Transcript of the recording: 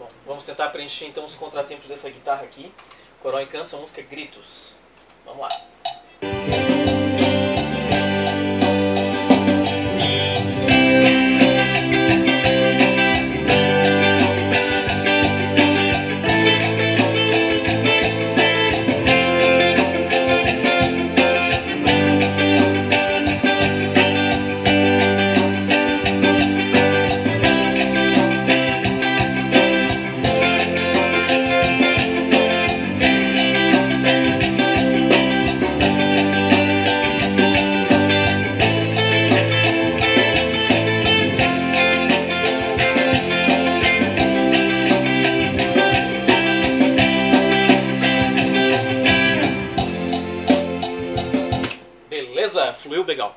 Bom, vamos tentar preencher então os contratempos dessa guitarra aqui. Coral Encanto, a música é Gritos. Vamos lá. Beleza? Fluiu legal.